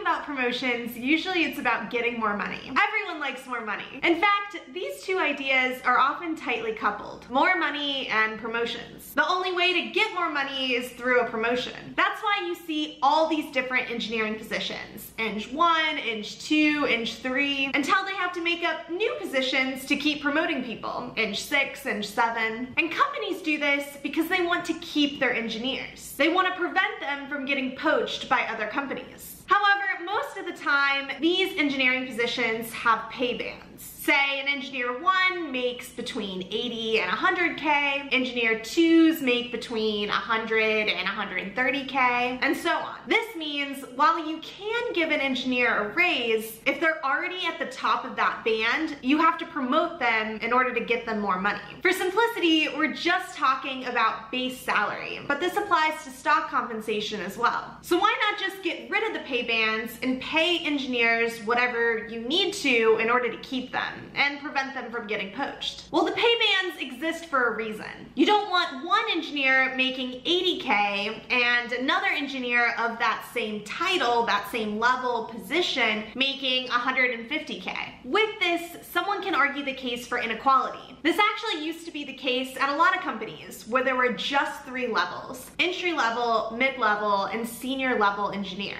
about promotions, usually it's about getting more money. Everyone likes more money. In fact, these two ideas are often tightly coupled. More money and promotions. The only way to get more money is through a promotion. That's why you see all these different engineering positions. Eng 1, Eng 2, Eng 3, until they have to make up new positions to keep promoting people. Eng 6, Eng 7. And companies do this because they want to keep their engineers. They want to prevent them from getting poached by other companies. However, most of the time, these engineering positions have pay bands. Say an engineer one makes between 80 and 100K, engineer twos make between 100 and 130K, and so on. This means while you can give an engineer a raise, if they're already at the top of that band, you have to promote them in order to get them more money. For simplicity, we're just talking about base salary, but this applies to stock compensation as well. So why not just get rid of the pay bands and pay engineers whatever you need to in order to keep them? Them and prevent them from getting poached? Well, the pay bands exist for a reason. You don't want one engineer making 80K and another engineer of that same title, that same level position, making 150K. With this, someone can argue the case for inequality. This actually used to be the case at a lot of companies where there were just three levels, entry level, mid-level, and senior level engineer.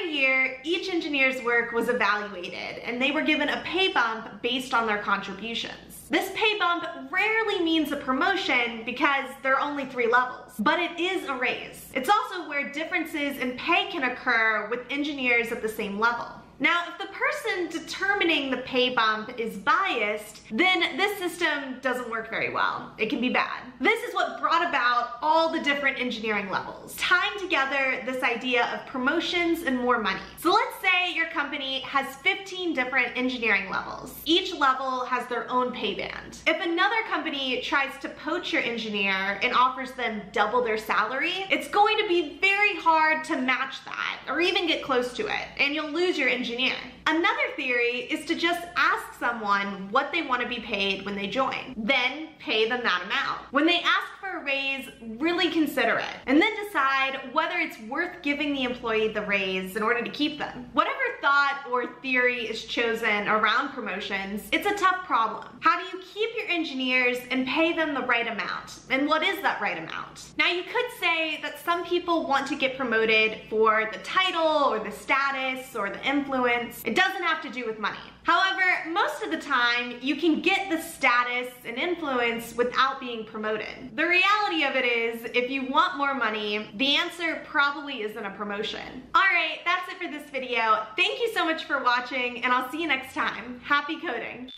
Every year, each engineer's work was evaluated and they were given a pay bump based on their contributions. This pay bump rarely means a promotion because there are only three levels, but it is a raise. It's also where differences in pay can occur with engineers at the same level. Now, if the person determining the pay bump is biased, then this system doesn't work very well. It can be bad. This is what brought about all the different engineering levels, tying together this idea of promotions and more money. So let's say your company has 15 different engineering levels. Each level has their own pay band. If another company tries to poach your engineer and offers them double their salary, it's going to be very hard to match that or even get close to it, and you'll lose your engineer. Another theory is to just ask someone what they want to be paid when they join, then pay them that amount. When they ask for a raise, really consider it, and then decide whether it's worth giving the employee the raise in order to keep them. Whatever thought or theory is chosen around promotions, it's a tough problem. How do you keep your engineers and pay them the right amount? And what is that right amount? Now you could say that some people want to get promoted for the title or the status or the influence. It doesn't have to do with money. However, most of the time, you can get the status and influence without being promoted. The reality of it is, if you want more money, the answer probably isn't a promotion. All right, that's it for this video. Thank you so much for watching, and I'll see you next time. Happy coding.